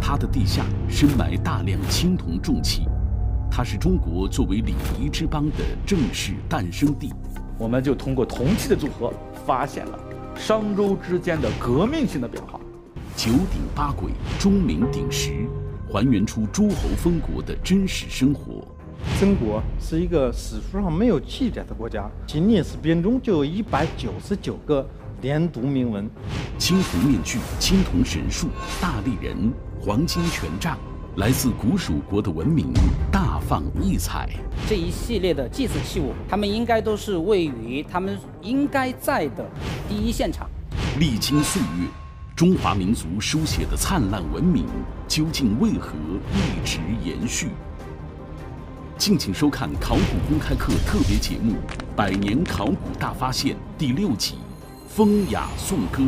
它的地下深埋大量青铜重器，它是中国作为礼仪之邦的正式诞生地。我们就通过铜器的组合，发现了商周之间的革命性的变化。九鼎八簋、钟鸣鼎食，还原出诸侯封国的真实生活。曾国是一个史书上没有记载的国家，仅历史编中就有一百九十九个连读铭文。青铜面具、青铜神树、大力人、黄金权杖，来自古蜀国的文明大放异彩。这一系列的祭祀器物，他们应该都是位于他们应该在的第一现场。历经岁月，中华民族书写的灿烂文明，究竟为何一直延续？敬请收看《考古公开课》特别节目《百年考古大发现》第六集《风雅颂歌》。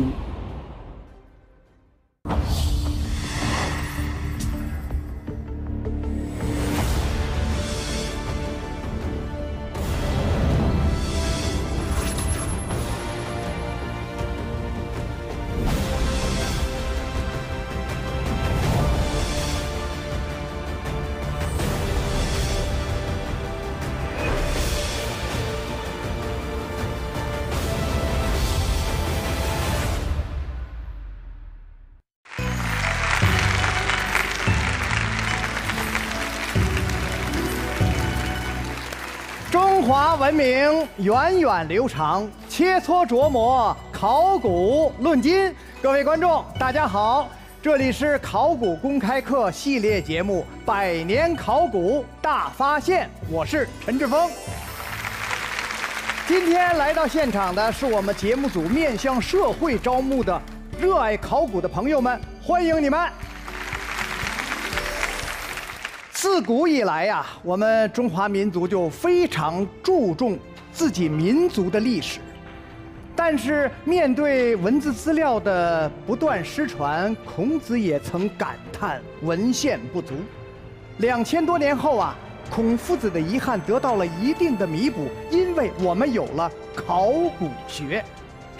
文明源远流长，切磋琢磨，考古论今。各位观众，大家好，这里是考古公开课系列节目《百年考古大发现》，我是陈志峰。今天来到现场的是我们节目组面向社会招募的热爱考古的朋友们，欢迎你们！自古以来呀，我们中华民族就非常注重自己民族的历史，但是面对文字资料的不断失传，孔子也曾感叹文献不足。两千多年后啊，孔夫子的遗憾得到了一定的弥补，因为我们有了考古学。《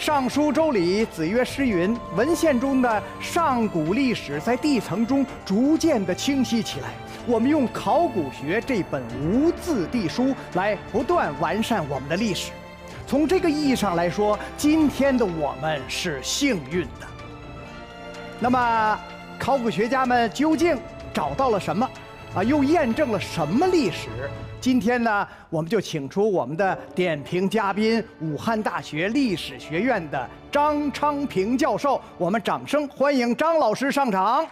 尚书》《周礼》子曰：“诗云。”文献中的上古历史在地层中逐渐的清晰起来。我们用考古学这本无字地书来不断完善我们的历史。从这个意义上来说，今天的我们是幸运的。那么，考古学家们究竟找到了什么？啊，又验证了什么历史？今天呢，我们就请出我们的点评嘉宾，武汉大学历史学院的张昌平教授。我们掌声欢迎张老师上场。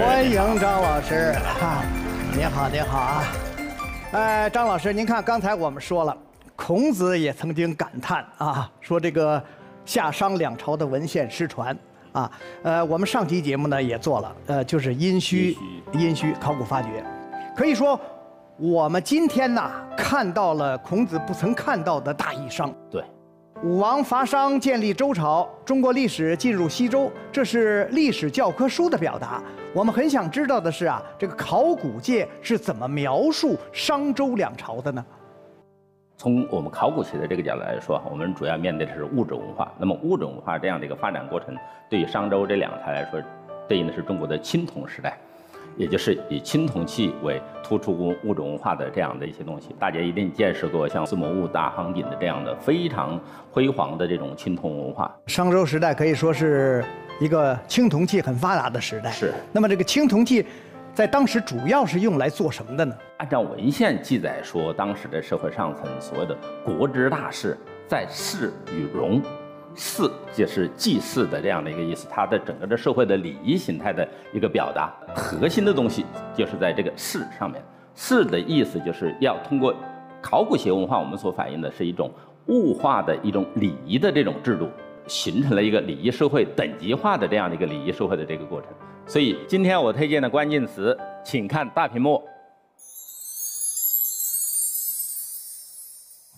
欢迎张老师，哈，您好，您好啊！哎，张老师，您看刚才我们说了，孔子也曾经感叹啊，说这个夏商两朝的文献失传啊。呃，我们上期节目呢也做了，呃，就是殷墟，殷墟考古发掘，可以说我们今天呐看到了孔子不曾看到的大义商。对。武王伐商，建立周朝，中国历史进入西周，这是历史教科书的表达。我们很想知道的是啊，这个考古界是怎么描述商周两朝的呢？从我们考古学的这个角度来说，我们主要面对的是物质文化。那么物质文化这样的一个发展过程，对于商周这两个来说，对应的是中国的青铜时代。也就是以青铜器为突出物物质文化的这样的一些东西，大家一定见识过像司母戊大行鼎的这样的非常辉煌的这种青铜文化。商周时代可以说是一个青铜器很发达的时代。是。那么这个青铜器，在当时主要是用来做什么的呢？按照文献记载说，当时的社会上层所谓的国之大事，在祀与戎。祀就是祭祀的这样的一个意思，它的整个的社会的礼仪形态的一个表达，核心的东西就是在这个祀上面。祀的意思就是要通过考古学文化，我们所反映的是一种物化的一种礼仪的这种制度，形成了一个礼仪社会等级化的这样的一个礼仪社会的这个过程。所以今天我推荐的关键词，请看大屏幕，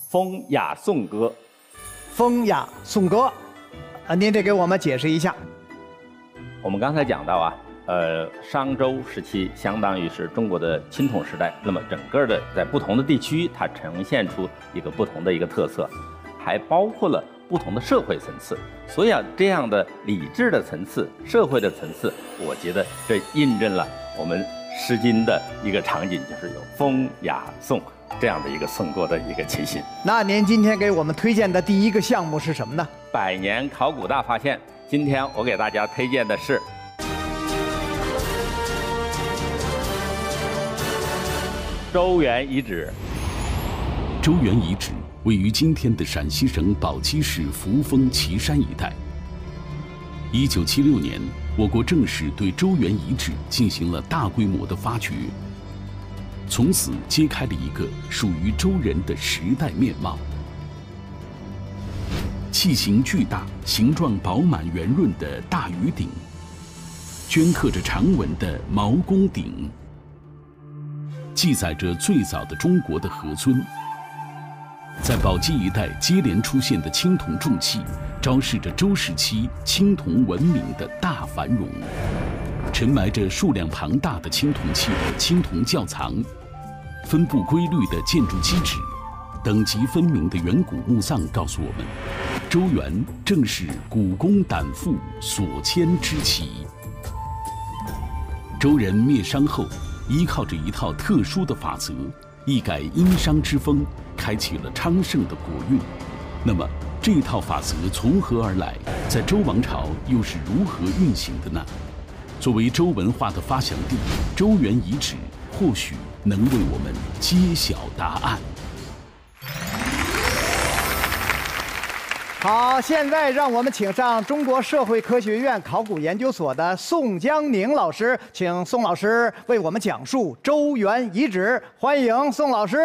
《风雅颂歌》。风雅颂歌，啊，您得给我们解释一下。我们刚才讲到啊，呃，商周时期相当于是中国的青铜时代。那么整个的在不同的地区，它呈现出一个不同的一个特色，还包括了不同的社会层次。所以啊，这样的礼制的层次、社会的层次，我觉得这印证了我们《诗经》的一个场景，就是有风雅颂这样的一个颂歌的一个情形。那您今天给我们推荐的第一个项目是什么呢？百年考古大发现。今天我给大家推荐的是。周原遗址。周原遗址位于今天的陕西省宝鸡市扶风岐山一带。一九七六年，我国正式对周原遗址进行了大规模的发掘，从此揭开了一个属于周人的时代面貌。器形巨大、形状饱满圆润的大鱼鼎，镌刻着长文的毛公鼎。记载着最早的中国的河尊，在宝鸡一带接连出现的青铜重器，昭示着周时期青铜文明的大繁荣。沉埋着数量庞大的青铜器的青铜窖藏，分布规律的建筑基址，等级分明的远古墓葬，告诉我们，周原正是古公胆父所迁之起。周人灭商后。依靠着一套特殊的法则，一改殷商之风，开启了昌盛的国运。那么，这套法则从何而来？在周王朝又是如何运行的呢？作为周文化的发祥地，周原遗址或许能为我们揭晓答案。好，现在让我们请上中国社会科学院考古研究所的宋江宁老师，请宋老师为我们讲述周原遗址。欢迎宋老师。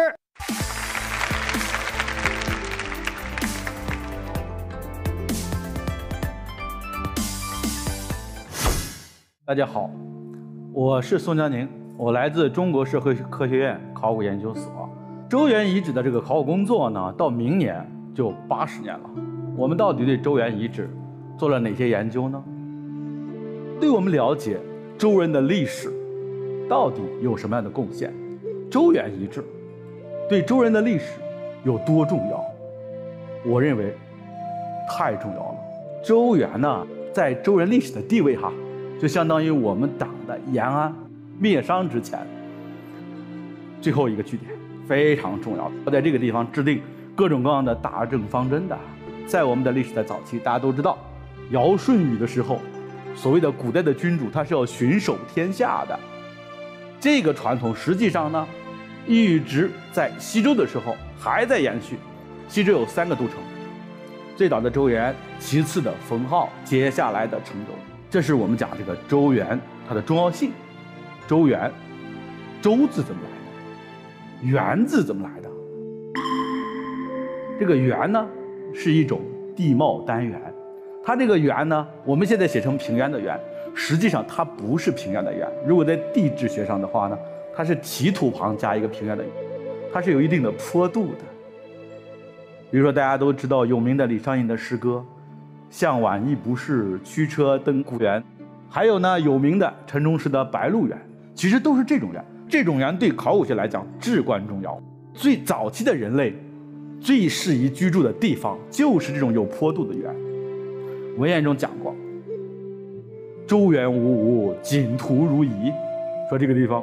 大家好，我是宋江宁，我来自中国社会科学院考古研究所。周原遗址的这个考古工作呢，到明年就八十年了。我们到底对周原遗址做了哪些研究呢？对我们了解周人的历史到底有什么样的贡献？周原遗址对周人的历史有多重要？我认为太重要了。周原呢，在周人历史的地位哈，就相当于我们党的延安灭商之前最后一个据点，非常重要。我在这个地方制定各种各样的大政方针的。在我们的历史的早期，大家都知道，尧舜禹的时候，所谓的古代的君主，他是要巡守天下的。这个传统实际上呢，一直在西周的时候还在延续。西周有三个都城，最早的周原，其次的封号，接下来的成周。这是我们讲这个周原它的重要性。周原，周字怎么来的？原字怎么来的？这个原呢？是一种地貌单元，它这个圆呢，我们现在写成平原的圆，实际上它不是平原的圆。如果在地质学上的话呢，它是提土旁加一个平原的，它是有一定的坡度的。比如说大家都知道有名的李商隐的诗歌“向晚意不适，驱车登古原”，还有呢有名的陈忠实的《白鹿原》，其实都是这种圆。这种圆对考古学来讲至关重要。最早期的人类。最适宜居住的地方就是这种有坡度的园。文言中讲过：“周原无物，景土如夷。”说这个地方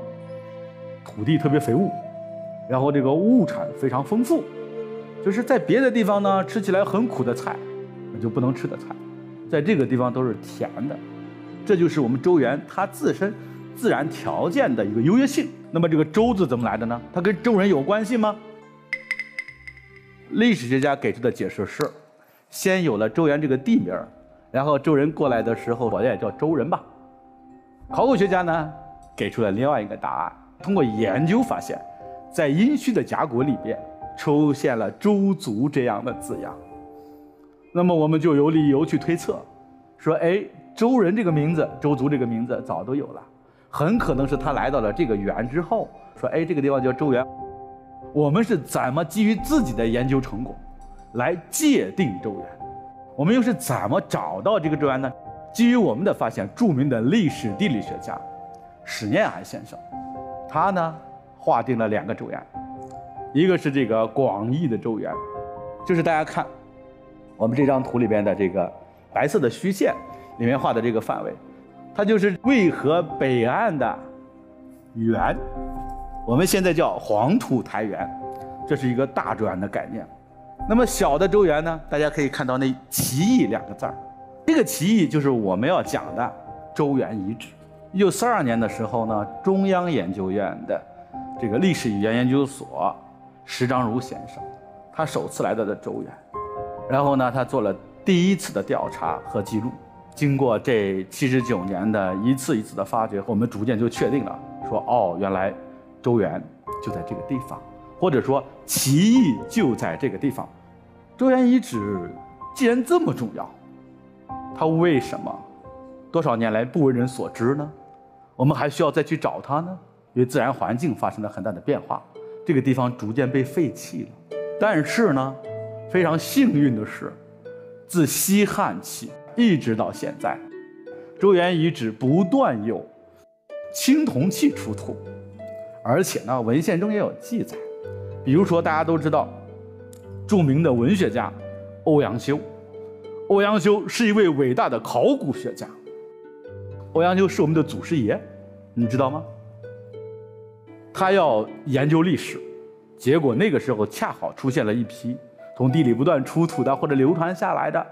土地特别肥沃，然后这个物产非常丰富。就是在别的地方呢，吃起来很苦的菜，那就不能吃的菜，在这个地方都是甜的。这就是我们周原它自身自然条件的一个优越性。那么这个“周”字怎么来的呢？它跟周人有关系吗？历史学家给出的解释是：先有了周原这个地名，然后周人过来的时候，我也叫周人吧。考古学家呢，给出了另外一个答案。通过研究发现，在殷墟的甲骨里边出现了“周族”这样的字样。那么我们就有理由去推测，说：哎，周人这个名字，周族这个名字早都有了，很可能是他来到了这个原之后，说：哎，这个地方叫周原。我们是怎么基于自己的研究成果来界定周原？我们又是怎么找到这个周原呢？基于我们的发现，著名的历史地理学家史念安先生，他呢划定了两个周原，一个是这个广义的周原，就是大家看我们这张图里边的这个白色的虚线里面画的这个范围，它就是渭河北岸的原，我们现在叫黄土台原，这是一个大周原的概念。那么小的周原呢，大家可以看到那“奇异”两个字儿，这个奇异就是我们要讲的周原遗址。一九四二年的时候呢，中央研究院的这个历史语言研究所石章如先生，他首次来到的周原，然后呢，他做了第一次的调查和记录。经过这七十九年的一次一次的发掘，我们逐渐就确定了，说哦，原来周原就在这个地方。或者说，奇异就在这个地方。周原遗址既然这么重要，它为什么多少年来不为人所知呢？我们还需要再去找它呢？因为自然环境发生了很大的变化，这个地方逐渐被废弃了。但是呢，非常幸运的是，自西汉起一直到现在，周原遗址不断有青铜器出土，而且呢，文献中也有记载。比如说，大家都知道著名的文学家欧阳修。欧阳修是一位伟大的考古学家。欧阳修是我们的祖师爷，你知道吗？他要研究历史，结果那个时候恰好出现了一批从地里不断出土的或者流传下来的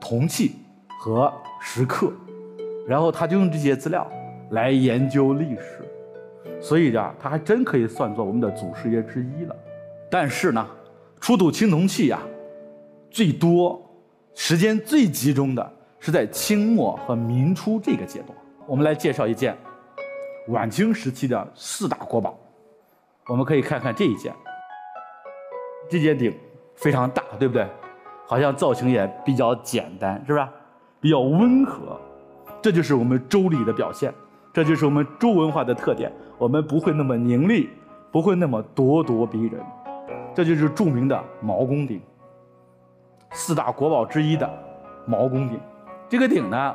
铜器和石刻，然后他就用这些资料来研究历史。所以呀，他还真可以算作我们的祖师爷之一了。但是呢，出土青铜器呀，最多、时间最集中的是在清末和明初这个阶段。我们来介绍一件晚清时期的四大国宝。我们可以看看这一件，这件鼎非常大，对不对？好像造型也比较简单，是吧？比较温和，这就是我们周礼的表现。这就是我们周文化的特点，我们不会那么凝厉，不会那么咄咄逼人。这就是著名的毛公鼎，四大国宝之一的毛公鼎。这个鼎呢，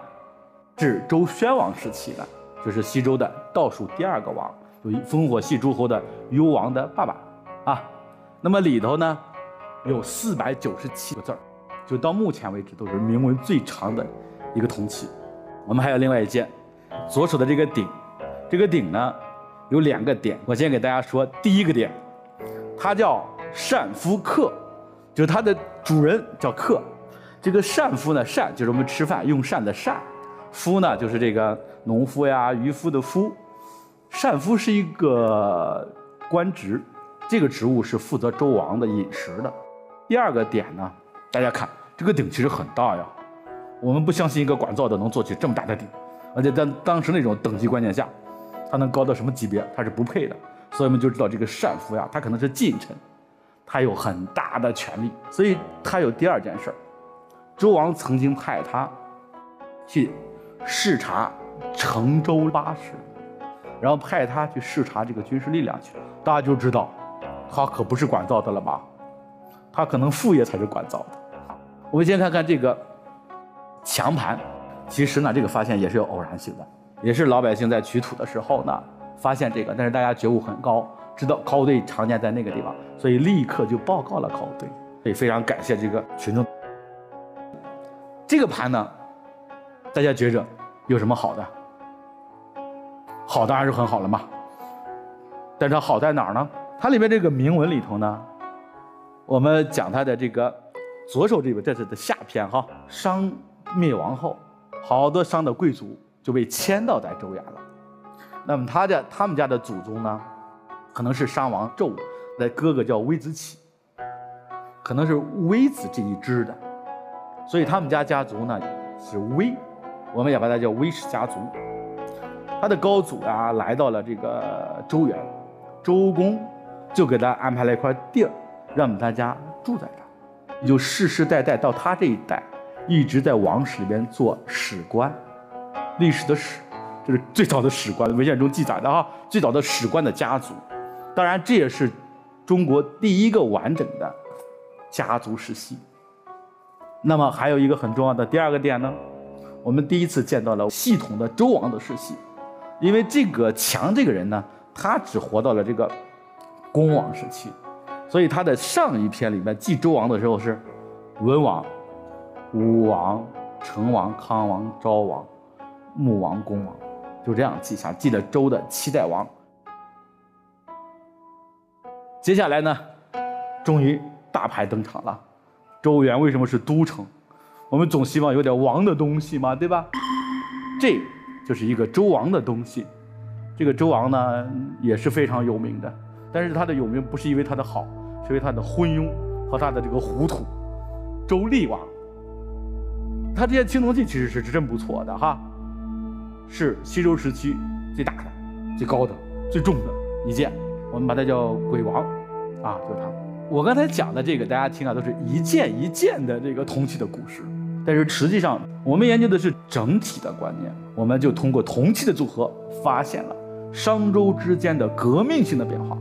是周宣王时期的，就是西周的倒数第二个王，就烽火戏诸侯的幽王的爸爸啊。那么里头呢，有四百九十七个字儿，就到目前为止都是铭文最长的一个铜器。我们还有另外一件。左手的这个鼎，这个鼎呢有两个点，我先给大家说第一个点，它叫善夫客，就是它的主人叫客。这个善夫呢，善就是我们吃饭用膳的膳，夫呢就是这个农夫呀、渔夫的夫。善夫是一个官职，这个职务是负责周王的饮食的。第二个点呢，大家看这个鼎其实很大呀，我们不相信一个管灶的能做起这么大的鼎。而且在当时那种等级观念下，他能高到什么级别？他是不配的。所以我们就知道这个单夫呀，他可能是近臣，他有很大的权力。所以他有第二件事，周王曾经派他去视察成周八事，然后派他去视察这个军事力量去。大家就知道，他可不是管灶的了吧？他可能副业才是管灶的。我们先看看这个强盘。其实呢，这个发现也是有偶然性的，也是老百姓在取土的时候呢发现这个，但是大家觉悟很高，知道考古队常年在那个地方，所以立刻就报告了考古队，所以非常感谢这个群众。这个盘呢，大家觉着有什么好的？好当然是很好了嘛，但是好在哪儿呢？它里面这个铭文里头呢，我们讲它的这个左手这边，这是的下篇哈，商灭亡后。好多商的贵族就被迁到在周原了。那么他家他们家的祖宗呢，可能是商王纣的哥哥叫微子启，可能是微子这一支的，所以他们家家族呢是微，我们也把它叫微氏家族。他的高祖啊来到了这个周原，周公就给他安排了一块地儿，让他家住在这儿，就世世代代到他这一代。一直在王室里边做史官，历史的史，这是最早的史官，文献中记载的哈，最早的史官的家族。当然，这也是中国第一个完整的家族世系。那么还有一个很重要的第二个点呢，我们第一次见到了系统的周王的世系，因为这个强这个人呢，他只活到了这个公王时期，所以他的上一篇里面记周王的时候是文王、武王、成王、康王、昭王、穆王、公王，就这样记下，记得周的七代王。接下来呢，终于大牌登场了，周原为什么是都城？我们总希望有点王的东西嘛，对吧？这就是一个周王的东西。这个周王呢也是非常有名的，但是他的有名不是因为他的好，是因为他的昏庸和他的这个糊涂。周厉王，他这件青铜器其实是真不错的哈，是西周时期最大的、最高的、最重的一件，我们把它叫鬼王，啊，就是它。我刚才讲的这个，大家听啊，都是一件一件的这个铜器的故事。但是实际上，我们研究的是整体的观念，我们就通过铜器的组合，发现了商周之间的革命性的变化。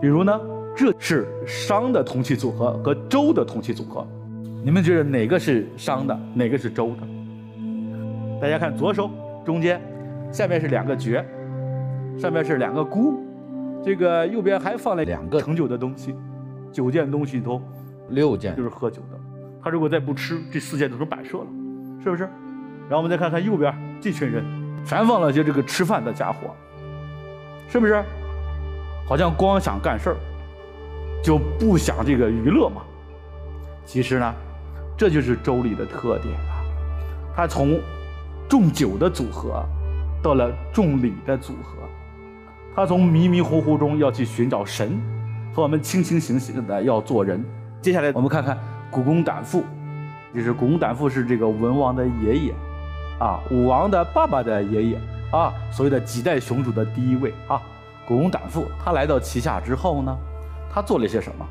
比如呢，这是商的铜器组合和周的铜器组合，你们觉得哪个是商的，哪个是周的？大家看左手中间，下面是两个爵，上面是两个孤，这个右边还放了两个盛酒的东西，九件东西里头，六件就是喝酒的。他如果再不吃，这四件都是摆设了，是不是？然后我们再看看右边这群人，全放了些这个吃饭的家伙，是不是？好像光想干事儿，就不想这个娱乐嘛。其实呢，这就是周礼的特点啊。他从重酒的组合，到了重礼的组合。他从迷迷糊糊中要去寻找神，和我们清清醒醒的要做人。接下来我们看看。古公胆父，就是古公胆父是这个文王的爷爷，啊，武王的爸爸的爷爷，啊，所谓的几代雄主的第一位啊。古公胆父他来到齐夏之后呢，他做了些什么？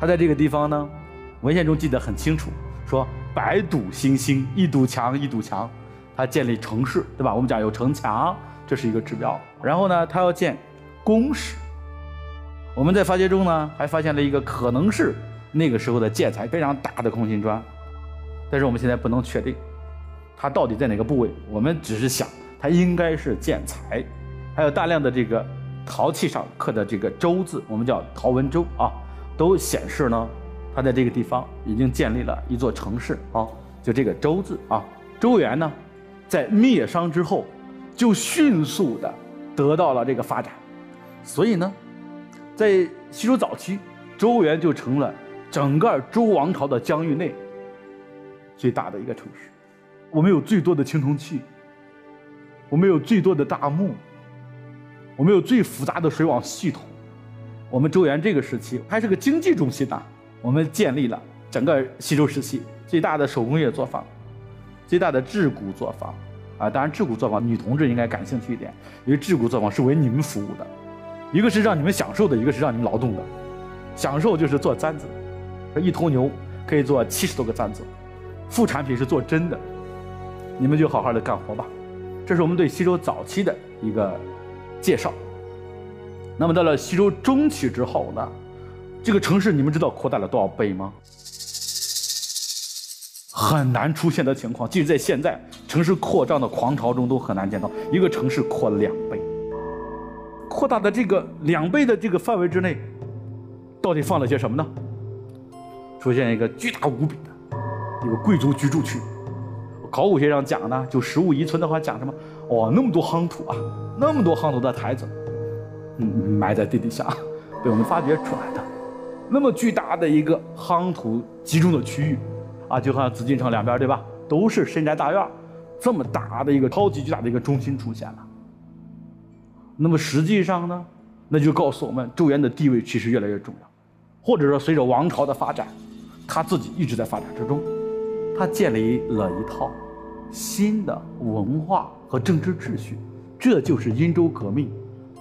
他在这个地方呢，文献中记得很清楚，说百堵星星，一堵墙一堵墙，它建立城市，对吧？我们讲有城墙，这是一个指标。然后呢，它要建宫室。我们在发掘中呢，还发现了一个可能是。那个时候的建材非常大的空心砖，但是我们现在不能确定，它到底在哪个部位。我们只是想它应该是建材，还有大量的这个陶器上刻的这个周字，我们叫陶文周啊，都显示呢，它在这个地方已经建立了一座城市啊，就这个周字啊。周原呢，在灭商之后，就迅速的得到了这个发展，所以呢，在西周早期，周原就成了。整个周王朝的疆域内，最大的一个城市，我们有最多的青铜器，我们有最多的大墓，我们有最复杂的水网系统。我们周原这个时期还是个经济中心呐，我们建立了整个西周时期最大的手工业作坊，最大的制骨作坊啊。当然，制骨作坊女同志应该感兴趣一点，因为制骨作坊是为你们服务的，一个是让你们享受的，一个是让你们劳动的。享受就是做簪子。一头牛可以做七十多个簪子，副产品是做针的，你们就好好的干活吧。这是我们对西周早期的一个介绍。那么到了西周中期之后呢，这个城市你们知道扩大了多少倍吗？很难出现的情况，即使在现在城市扩张的狂潮中都很难见到一个城市扩两倍。扩大的这个两倍的这个范围之内，到底放了些什么呢？出现一个巨大无比的一个贵族居住区，考古学上讲呢，就实物遗存的话讲什么？哦，那么多夯土啊，那么多夯土的台子，嗯，埋在地底下，被我们发掘出来的，那么巨大的一个夯土集中的区域，啊，就好像紫禁城两边对吧，都是深宅大院，这么大的一个超级巨大的一个中心出现了。那么实际上呢，那就告诉我们周原的地位其实越来越重要，或者说随着王朝的发展。他自己一直在发展之中，他建立了一套新的文化和政治秩序，这就是殷周革命，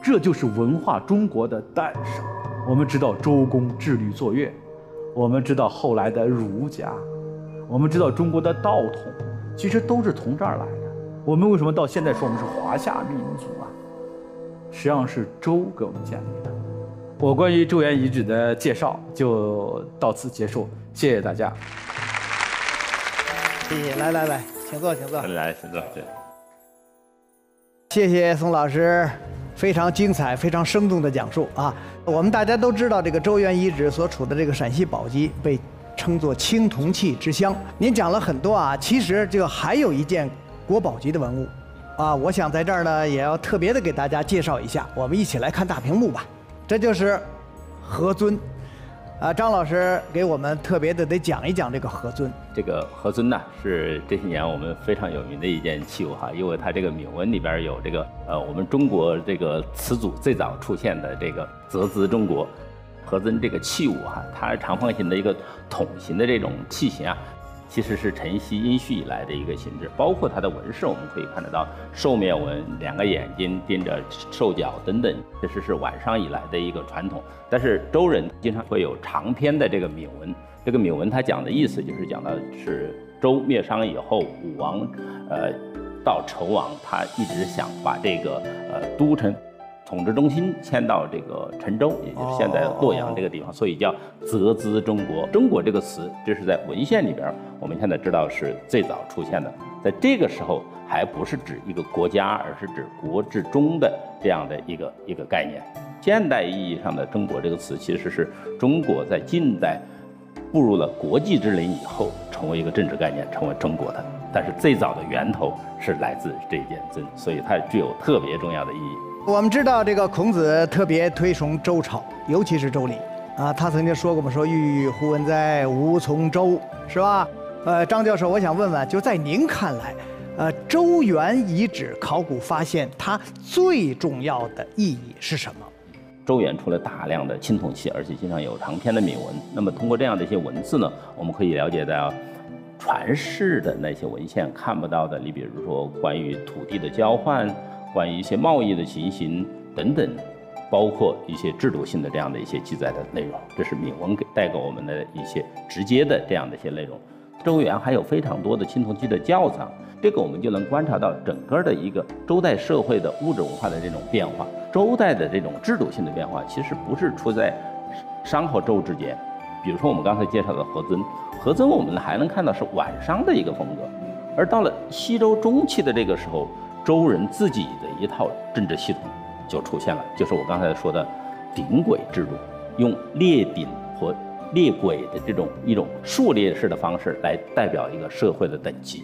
这就是文化中国的诞生。我们知道周公治理作乐，我们知道后来的儒家，我们知道中国的道统，其实都是从这儿来的。我们为什么到现在说我们是华夏民族啊？实际上是周给我们建立的。我关于周原遗址的介绍就到此结束。谢谢大家。谢谢，来来来，请坐，请坐。来，请坐。对，谢谢宋老师，非常精彩、非常生动的讲述啊！我们大家都知道，这个周原遗址所处的这个陕西宝鸡被称作青铜器之乡。您讲了很多啊，其实就还有一件国宝级的文物啊，我想在这儿呢也要特别的给大家介绍一下。我们一起来看大屏幕吧，这就是何尊。啊，张老师给我们特别的得讲一讲这个何尊。这个何尊呢，是这些年我们非常有名的一件器物哈，因为它这个铭文里边有这个呃，我们中国这个词组最早出现的这个“泽兹中国”，何尊这个器物哈，它是长方形的一个筒形的这种器型啊。其实是晨曦殷墟以来的一个形制，包括它的纹饰，我们可以看得到兽面纹、两个眼睛盯着兽角等等，其实是晚上以来的一个传统。但是周人经常会有长篇的这个铭文，这个铭文它讲的意思就是讲的是周灭商以后，武王，呃，到成王，他一直想把这个呃都城。统治中心迁到这个陈州，也就是现在洛阳这个地方，所以叫泽兹中国。中国这个词，这是在文献里边，我们现在知道是最早出现的。在这个时候，还不是指一个国家，而是指国之中的这样的一个一个概念。现代意义上的中国这个词，其实是中国在近代步入了国际之林以后，成为一个政治概念，成为中国的。但是最早的源头是来自这件尊，所以它具有特别重要的意义。我们知道这个孔子特别推崇周朝，尤其是周礼啊。他曾经说过嘛，说“郁郁乎文哉，吾从周”，是吧？呃，张教授，我想问问，就在您看来，呃，周原遗址考古发现它最重要的意义是什么？周原出了大量的青铜器，而且经常有长篇的铭文。那么通过这样的一些文字呢，我们可以了解到传世的那些文献看不到的。你比如说关于土地的交换。关于一些贸易的情形等等，包括一些制度性的这样的一些记载的内容，这是铭文给带给我们的一些直接的这样的一些内容。周原还有非常多的青铜器的窖藏，这个我们就能观察到整个的一个周代社会的物质文化的这种变化。周代的这种制度性的变化，其实不是出在商和周之间。比如说我们刚才介绍的何尊，何尊我们还能看到是晚商的一个风格，而到了西周中期的这个时候。周人自己的一套政治系统就出现了，就是我刚才说的鼎轨制度，用列鼎和列轨的这种一种数列式的方式来代表一个社会的等级。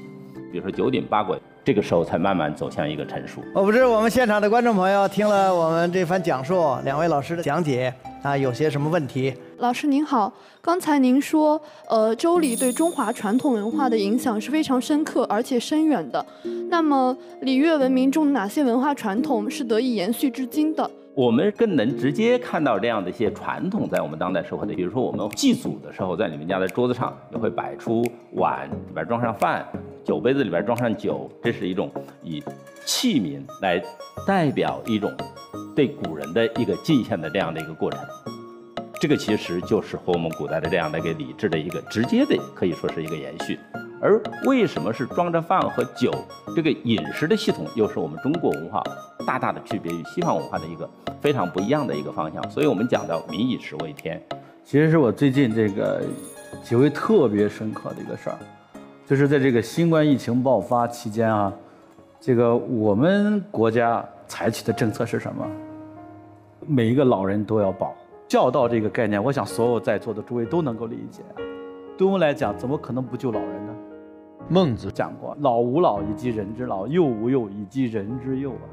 比如说九鼎八轨，这个时候才慢慢走向一个成熟。我不知我们现场的观众朋友听了我们这番讲述，两位老师的讲解啊，有些什么问题？老师您好，刚才您说，呃，周礼对中华传统文化的影响是非常深刻而且深远的。那么，礼乐文明中哪些文化传统是得以延续至今的？我们更能直接看到这样的一些传统在我们当代社会的，比如说我们祭祖的时候，在你们家的桌子上也会摆出碗，里边装上饭，酒杯子里边装上酒，这是一种以器皿来代表一种对古人的一个敬献的这样的一个过程。这个其实就是和我们古代的这样的一个礼制的一个直接的，可以说是一个延续。而为什么是装着饭和酒？这个饮食的系统又是我们中国文化大大的区别于西方文化的一个非常不一样的一个方向。所以我们讲到“民以食为天”，其实是我最近这个体会特别深刻的一个事儿，就是在这个新冠疫情爆发期间啊，这个我们国家采取的政策是什么？每一个老人都要保孝道这个概念，我想所有在座的诸位都能够理解啊。对我们来讲，怎么可能不救老人呢？孟子讲过：“老吾老以及人之老，幼吾幼以及人之幼。”啊，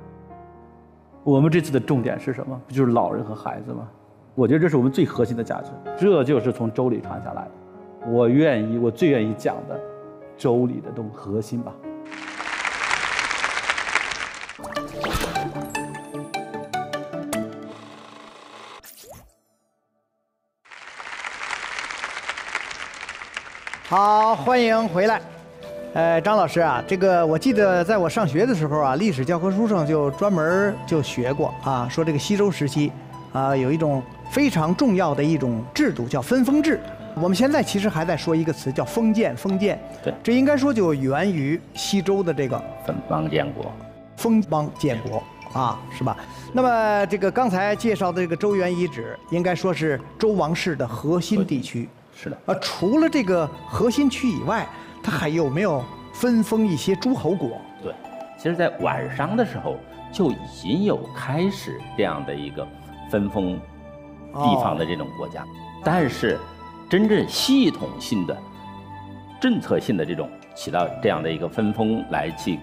我们这次的重点是什么？不就是老人和孩子吗？我觉得这是我们最核心的价值，这就是从周礼传下来的。我愿意，我最愿意讲的周礼的东核心吧。好，欢迎回来。呃，张老师啊，这个我记得在我上学的时候啊，历史教科书上就专门就学过啊，说这个西周时期啊，有一种非常重要的一种制度叫分封制。我们现在其实还在说一个词叫封建，封建。对，这应该说就源于西周的这个分邦建国，封邦建国啊，是吧？那么这个刚才介绍的这个周原遗址，应该说是周王室的核心地区。是的。啊，除了这个核心区以外。它还有没有分封一些诸侯国。对，其实，在晚上的时候就已经有开始这样的一个分封地方的这种国家，但是真正系统性的、政策性的这种起到这样的一个分封来去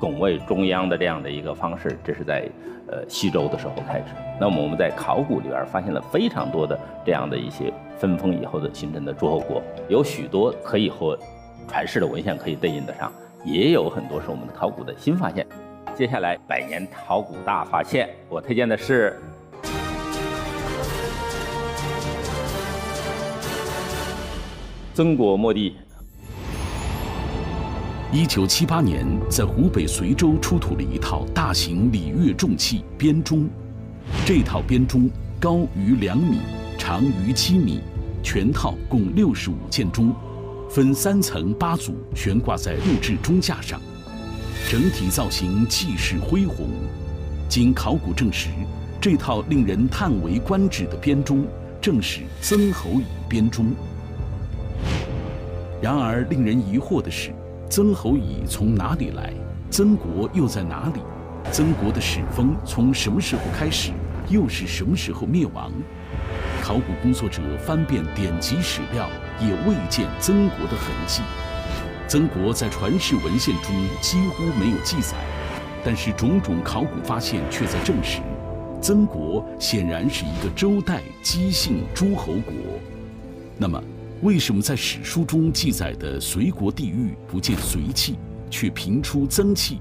拱卫中央的这样的一个方式，这是在呃西周的时候开始。那么我们在考古里边发现了非常多的这样的一些分封以后的形成的诸侯国，有许多可以和传世的文献可以对应得上，也有很多是我们的考古的新发现。接下来百年考古大发现，我推荐的是曾国墓地。一九七八年，在湖北随州出土了一套大型礼乐重器编钟。这套编钟高于两米，长于七米，全套共六十五件钟，分三层八组悬挂在木质钟架上，整体造型气势恢宏。经考古证实，这套令人叹为观止的编钟正是曾侯乙编钟。然而，令人疑惑的是。曾侯乙从哪里来？曾国又在哪里？曾国的始封从什么时候开始？又是什么时候灭亡？考古工作者翻遍典籍史料，也未见曾国的痕迹。曾国在传世文献中几乎没有记载，但是种种考古发现却在证实，曾国显然是一个周代姬姓诸侯国。那么？为什么在史书中记载的隋国地域不见隋器，却频出曾器？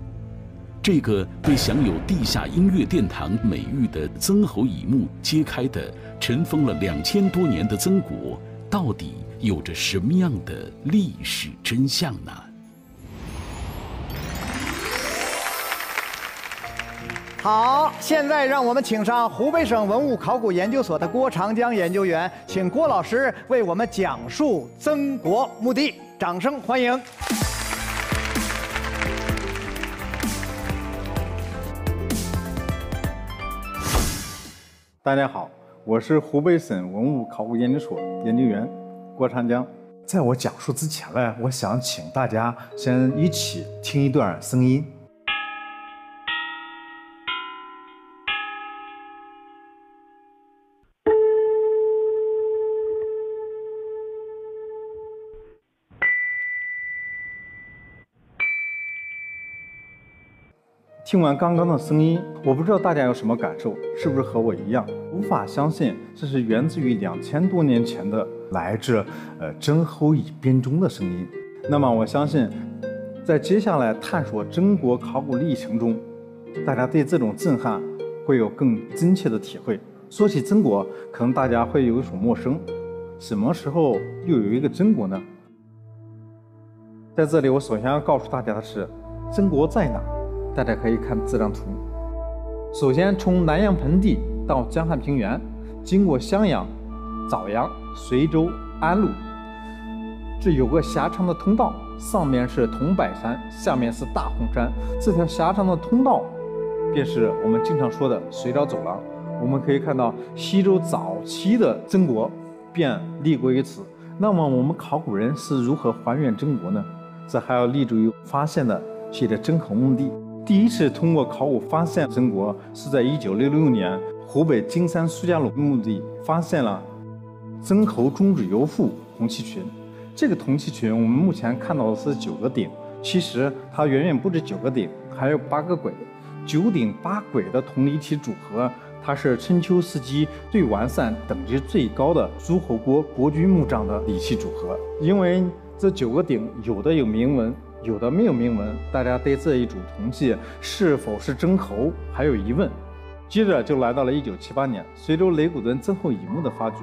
这个被享有地下音乐殿堂美誉的曾侯乙墓揭开的尘封了两千多年的曾国，到底有着什么样的历史真相呢？好，现在让我们请上湖北省文物考古研究所的郭长江研究员，请郭老师为我们讲述曾国墓地，掌声欢迎。大家好，我是湖北省文物考古研究所研究员郭长江。在我讲述之前呢，我想请大家先一起听一段声音。听完刚刚的声音，我不知道大家有什么感受，是不是和我一样无法相信这是源自于两千多年前的来自呃曾侯乙编钟的声音？那么我相信，在接下来探索曾国考古历程中，大家对这种震撼会有更真切的体会。说起曾国，可能大家会有所陌生，什么时候又有一个曾国呢？在这里，我首先要告诉大家的是，曾国在哪？大家可以看这张图。首先，从南阳盆地到江汉平原，经过襄阳、枣阳、随州、安陆，这有个狭长的通道，上面是桐柏山，下面是大红山。这条狭长的通道，便是我们经常说的水道走廊。我们可以看到，西周早期的曾国便立国于此。那么，我们考古人是如何还原曾国呢？这还要立足于发现的写的曾侯墓地。第一次通过考古发现曾国，是在一九六六年湖北金山苏家垄墓地发现了曾侯宗主游父铜器群。这个铜器群，我们目前看到的是九个鼎，其实它远远不止九个鼎，还有八个簋。九鼎八簋的铜礼体组合，它是春秋时期最完善、等级最高的诸侯国国君墓葬的礼器组合。因为这九个鼎有的有铭文。有的没有铭文，大家对这一组铜器是否是曾侯还有疑问。接着就来到了一九七八年，随州雷古墩曾侯乙墓的发掘，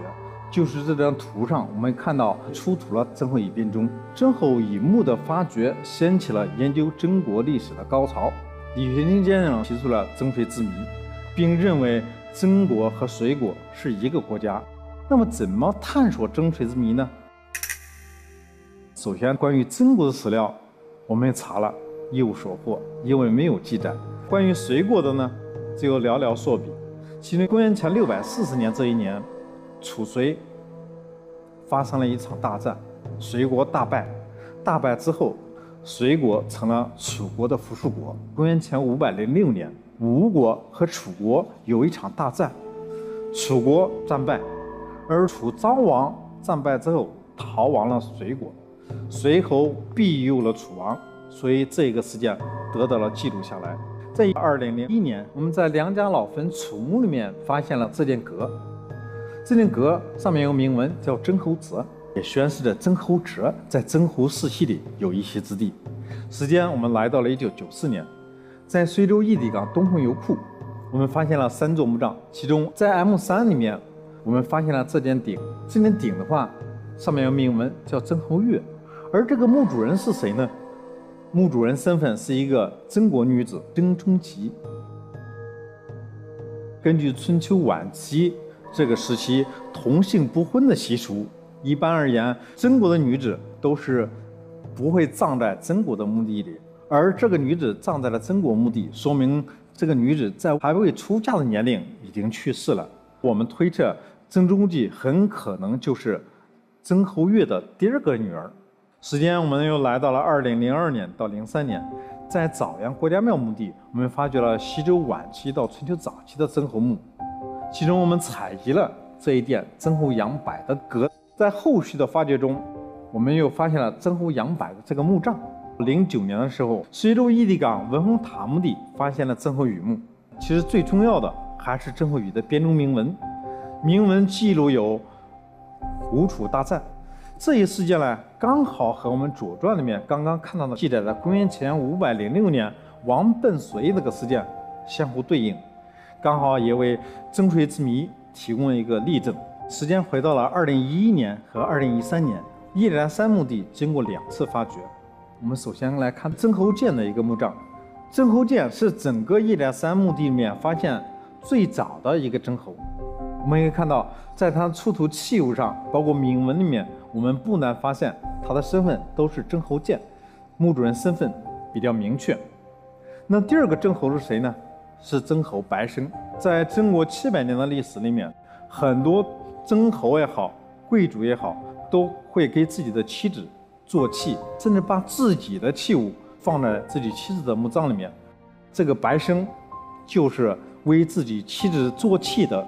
就是这张图上我们看到出土了曾侯乙编钟。曾侯乙墓的发掘掀起了研究曾国历史的高潮。李学清先生提出了曾隋之谜，并认为曾国和隋国是一个国家。那么，怎么探索曾隋之谜呢？首先，关于曾国的史料。我们查了，一无所获，因为没有记载。关于隋国的呢，只有寥寥数笔。其中，公元前六百四十年这一年，楚随发生了一场大战，隋国大败。大败之后，隋国成了楚国的附属国。公元前五百零六年，吴国和楚国有一场大战，楚国战败，而楚昭王战败之后逃亡了隋国，随后庇佑了楚王，所以这个事件得到了记录下来。在二零零一年，我们在梁家老坟楚墓里面发现了这件阁，这件阁上面有铭文，叫“曾侯泽”，也宣示着曾侯哲在曾侯世系里有一席之地。时间我们来到了一九九四年，在随州义地港东风油库，我们发现了三座墓葬，其中在 M 三里面，我们发现了这件鼎，这件鼎的话，上面有铭文，叫曾侯月，而这个墓主人是谁呢？墓主人身份是一个曾国女子曾仲吉。根据春秋晚期这个时期同姓不婚的习俗，一般而言，曾国的女子都是不会葬在曾国的墓地里，而这个女子葬在了曾国墓地，说明这个女子在还未出嫁的年龄已经去世了。我们推测，曾仲吉很可能就是曾侯月的第二个女儿。时间我们又来到了二零零二年到零三年，在枣阳国家庙墓地，我们发掘了西周晚期到春秋早期的曾侯墓，其中我们采集了这一殿曾侯杨柏的格。在后续的发掘中，我们又发现了曾侯杨柏的这个墓葬。零九年的时候，随州义地港文峰塔墓地发现了曾侯乙墓。其实最重要的还是曾侯乙的编钟铭文，铭文记录有吴楚大战。这一事件呢，刚好和我们《左传》里面刚刚看到的记载的公元前五百零六年王奔隋那个事件相互对应，刚好也为征税之谜提供了一个例证。时间回到了二零一一年和二零一三年，叶兰山墓地经过两次发掘。我们首先来看曾侯建的一个墓葬，曾侯建是整个叶兰山墓地里面发现最早的一个曾侯。我们可以看到，在他出土器物上，包括铭文里面。我们不难发现，他的身份都是曾侯建，墓主人身份比较明确。那第二个曾侯是谁呢？是曾侯白生。在中国七百年的历史里面，很多曾侯也好，贵族也好，都会给自己的妻子做器，甚至把自己的器物放在自己妻子的墓葬里面。这个白生就是为自己妻子做器的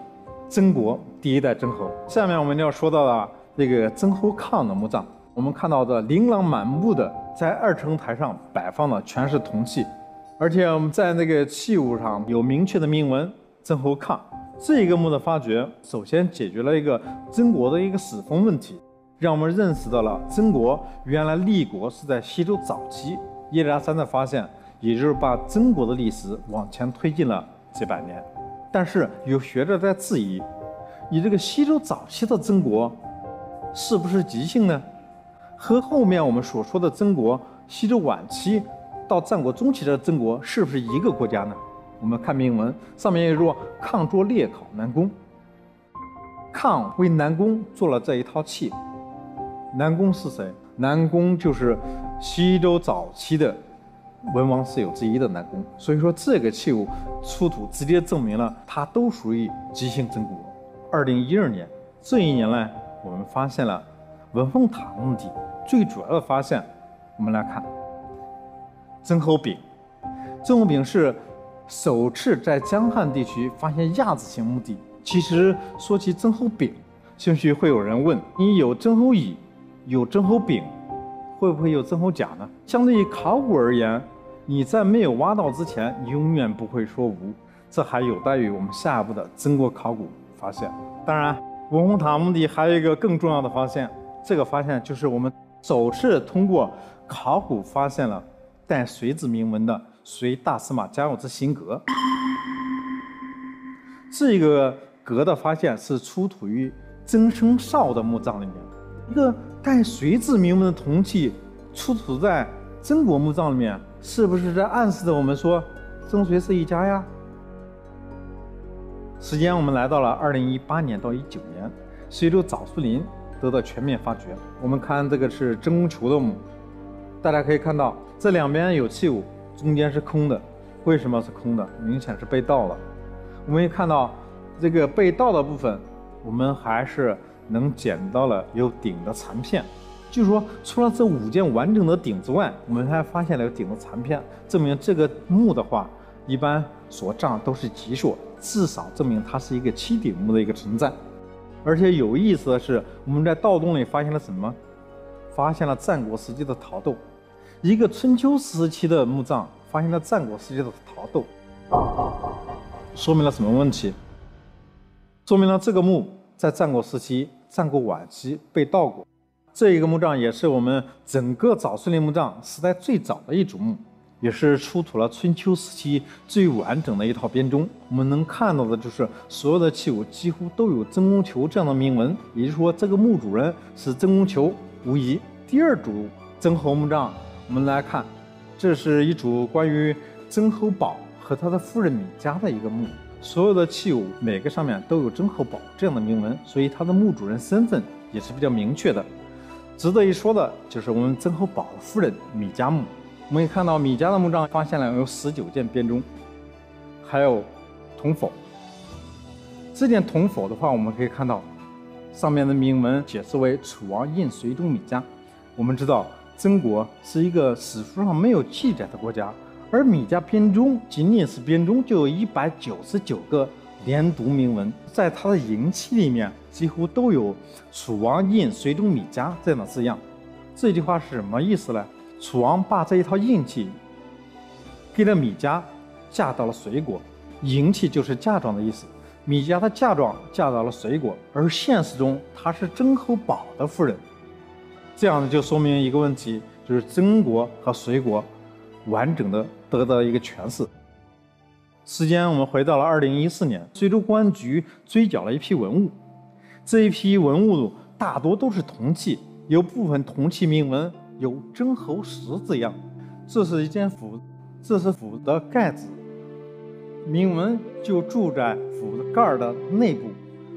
曾国第一代曾侯。下面我们要说到的。这个曾侯亢的墓葬，我们看到的琳琅满目的，在二层台上摆放的全是铜器，而且我们在那个器物上有明确的铭文“曾侯亢”。这一个墓的发掘，首先解决了一个曾国的一个史风问题，让我们认识到了曾国原来立国是在西周早期。叶良山的发现，也就是把曾国的历史往前推进了几百年。但是有学者在质疑，你这个西周早期的曾国。是不是吉姓呢？和后面我们所说的曾国，西周晚期到战国中期的曾国是不是一个国家呢？我们看铭文，上面说抗作列考南宫，抗为南宫做了这一套器。南宫是谁？南宫就是西周早期的文王室友之一的南宫。所以说这个器物出土，直接证明了它都属于吉姓曾国。二零一二年这一年呢？我们发现了文峰塔墓地，最主要的发现，我们来看曾侯丙。曾侯丙是首次在江汉地区发现亚字形墓地。其实说起曾侯丙，兴许会有人问：你有曾侯乙，有曾侯丙，会不会有曾侯甲呢？相对于考古而言，你在没有挖到之前，你永远不会说无。这还有待于我们下一步的曾国考古发现。当然。文峰塔墓地还有一个更重要的发现，这个发现就是我们首次通过考古发现了带“隋”字铭文的隋大司马嘉佑之行阁。这个阁的发现是出土于曾生少的墓葬里面，一个带“隋”字铭文的铜器出土在曾国墓葬里面，是不是在暗示着我们说曾隋是一家呀？时间我们来到了二零一八年到一九年，随州枣树林得到全面发掘。我们看这个是真空球的墓，大家可以看到这两边有器物，中间是空的。为什么是空的？明显是被盗了。我们也看到这个被盗的部分，我们还是能捡到了有鼎的残片。就是说，除了这五件完整的鼎之外，我们还发现了有鼎的残片，证明这个墓的话，一般所葬都是吉数，至少证明它是一个七鼎墓的一个存在。而且有意思的是，我们在盗洞里发现了什么？发现了战国时期的陶豆，一个春秋时期的墓葬发现了战国时期的陶豆，说明了什么问题？说明了这个墓在战国时期、战国晚期被盗过。这一个墓葬也是我们整个早岁陵墓葬时代最早的一组墓，也是出土了春秋时期最完整的一套编钟。我们能看到的就是所有的器物几乎都有曾公求这样的铭文，也就是说这个墓主人是曾公求无疑。第二组曾侯墓葬，我们来看，这是一组关于曾侯宝和他的夫人米家的一个墓，所有的器物每个上面都有曾侯宝这样的铭文，所以他的墓主人身份也是比较明确的。值得一说的就是我们曾侯宝夫人米家墓。我们可以看到米家的墓葬发现了有十九件编钟，还有铜否。这件铜否的话，我们可以看到上面的铭文解释为楚王印随中米家。我们知道曾国是一个史书上没有记载的国家，而米家编钟仅仅是编钟就有一百九十九个。连读铭文，在它的银器里面几乎都有“楚王印随中米家”这样的字样。这句话是什么意思呢？楚王把这一套印器给了米家，嫁到了隋国。银器就是嫁妆的意思。米家的嫁妆嫁到了隋国，而现实中她是曾侯宝的夫人。这样呢，就说明一个问题，就是曾国和隋国完整的得到了一个诠释。时间我们回到了二零一四年，随州公安局追缴了一批文物，这一批文物大多都是铜器，有部分铜器铭文有“曾侯石”字样。这是一件釜，这是釜的盖子，铭文就住在釜的盖的内部。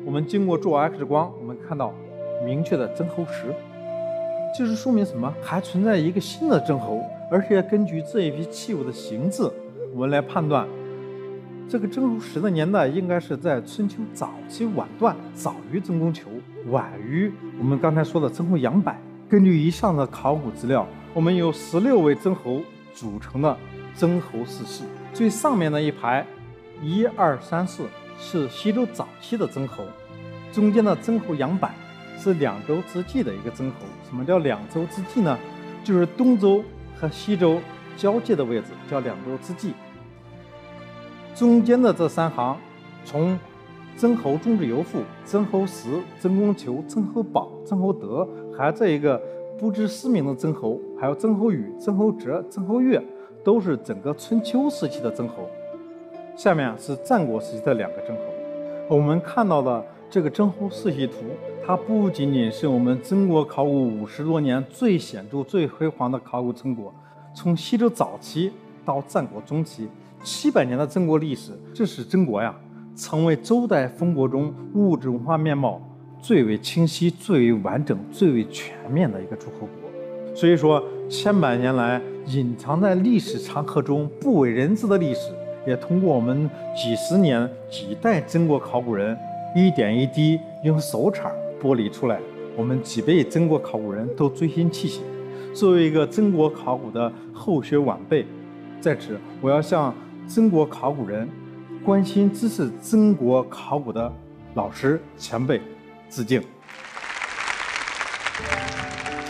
我们经过做 X 光，我们看到明确的“曾侯石”，就是说明什么？还存在一个新的曾侯，而且根据这一批器物的形制，我们来判断。这个曾侯石的年代应该是在春秋早期晚段，早于曾公求，晚于我们刚才说的曾侯杨柏。根据以上的考古资料，我们有十六位曾侯组成的曾侯氏系。最上面的一排，一二三四是西周早期的曾侯，中间的曾侯杨柏是两周之际的一个曾侯。什么叫两周之际呢？就是东周和西周交界的位置，叫两周之际。中间的这三行，从曾侯仲之游父、曾侯石、曾公求、曾侯宝、曾侯德，还有这一个不知师名的曾侯，还有曾侯宇、曾侯哲、曾侯岳，都是整个春秋时期的曾侯。下面是战国时期的两个曾侯。我们看到的这个曾侯世系图，它不仅仅是我们中国考古五十多年最显著、最辉煌的考古成果，从西周早期到战国中期。七百年的曾国历史，这使曾国呀成为周代封国中物质文化面貌最为清晰、最为完整、最为全面的一个诸侯国。所以说，千百年来隐藏在历史长河中不为人知的历史，也通过我们几十年、几代曾国考古人一点一滴用手铲剥离出来，我们几辈曾国考古人都追心泣血。作为一个曾国考古的后学晚辈，在此我要向。曾国考古人，关心支持曾国考古的老师前辈，致敬。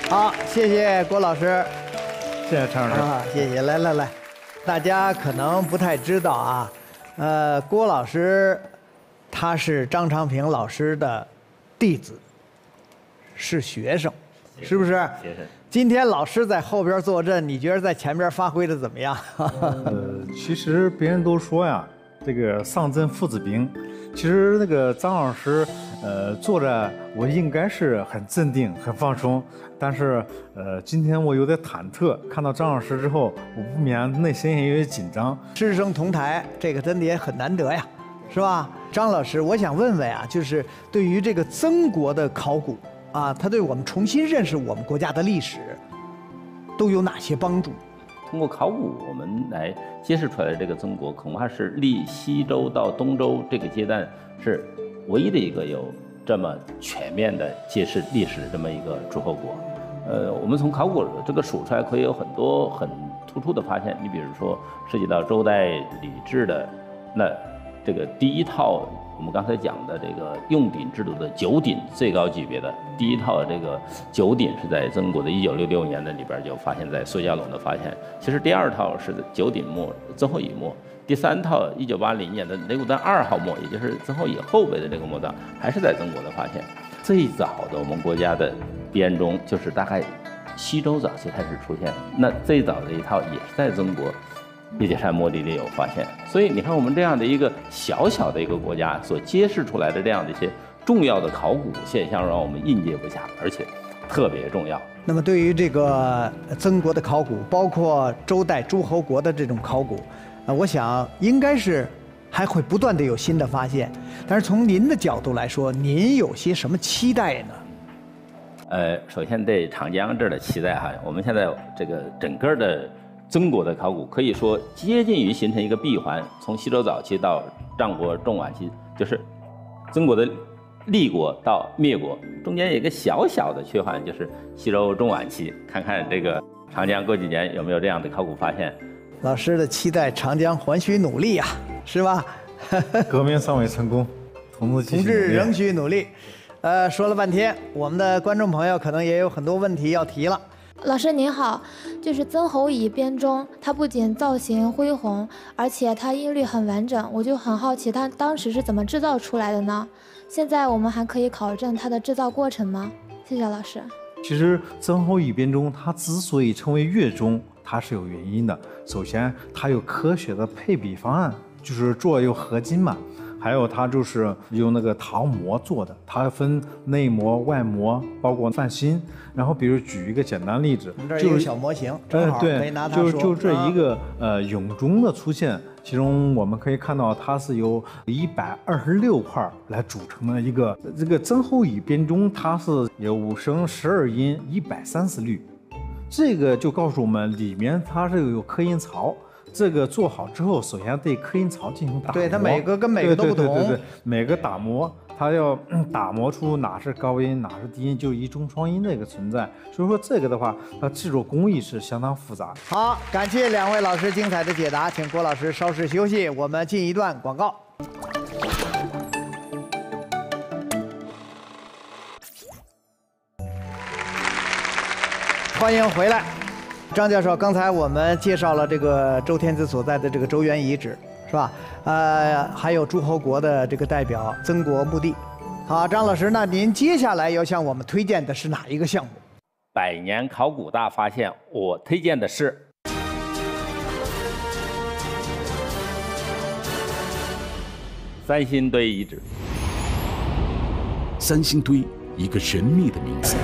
好，谢谢郭老师。谢谢陈老师。啊，谢谢。来来来，大家可能不太知道啊，呃，郭老师他是张长平老师的弟子，是学生，是不是？学生。今天老师在后边坐镇，你觉得在前边发挥的怎么样？呃，其实别人都说呀，这个上阵父子兵。其实那个张老师，呃，坐着我应该是很镇定、很放松。但是，呃，今天我有点忐忑。看到张老师之后，我不免内心也有点紧张。师生同台，这个真的也很难得呀，是吧？张老师，我想问问啊，就是对于这个曾国的考古。啊，他对我们重新认识我们国家的历史，都有哪些帮助？通过考古，我们来揭示出来的这个曾国，恐怕是历西周到东周这个阶段是唯一的一个有这么全面的揭示历史这么一个诸侯国。呃，我们从考古这个数出来，可以有很多很突出的发现。你比如说，涉及到周代礼制的那这个第一套。我们刚才讲的这个用鼎制度的九鼎最高级别的第一套这个九鼎是在曾国的一九六六年的里边就发现，在苏家垄的发现。其实第二套是九鼎墓曾侯乙墓，第三套一九八零年的雷古丹二号墓，也就是曾侯乙后辈的这个墓葬，还是在曾国的发现。最早的我们国家的编钟就是大概西周早期开始出现，那最早的一套也是在曾国。叶界山墓地里有发现，所以你看，我们这样的一个小小的一个国家所揭示出来的这样的一些重要的考古现象，让我们应接不暇，而且特别重要。那么，对于这个曾国的考古，包括周代诸侯国的这种考古，啊，我想应该是还会不断的有新的发现。但是从您的角度来说，您有些什么期待呢？呃，首先对长江这儿的期待哈，我们现在这个整个的。曾国的考古可以说接近于形成一个闭环，从西周早期到战国中晚期，就是曾国的立国到灭国，中间有一个小小的缺环，就是西周中晚期。看看这个长江过几年有没有这样的考古发现？老师的期待，长江还需努力呀，是吧？革命尚未成功，同志同志仍需努力。呃，说了半天，我们的观众朋友可能也有很多问题要提了。老师您好，就是曾侯乙编钟，它不仅造型恢宏，而且它音律很完整，我就很好奇它当时是怎么制造出来的呢？现在我们还可以考证它的制造过程吗？谢谢老师。其实曾侯乙编钟它之所以称为乐钟，它是有原因的。首先，它有科学的配比方案，就是做有合金嘛。还有它就是用那个陶模做的，它分内模、外模，包括泛芯。然后，比如举一个简单例子，就是小模型，正好可以拿它说。就就这一个呃泳钟的出现，其中我们可以看到它是由一百二十六块来组成的一个这个曾侯乙编钟，它是有五声十二音一百三十律，这个就告诉我们里面它是有刻音槽。这个做好之后，首先对刻音槽进行打磨。对它每个跟每个都不同。对对对对，每个打磨，它要 打磨出哪是高音，哪是低音，就一中双音的一个存在。所以说这个的话，它制作工艺是相当复杂。好，感谢两位老师精彩的解答，请郭老师稍事休息，我们进一段广告。欢迎回来。张教授，刚才我们介绍了这个周天子所在的这个周原遗址，是吧？呃，还有诸侯国的这个代表曾国墓地。好，张老师，那您接下来要向我们推荐的是哪一个项目？百年考古大发现，我推荐的是三星堆遗址。三星堆，一个神秘的名字。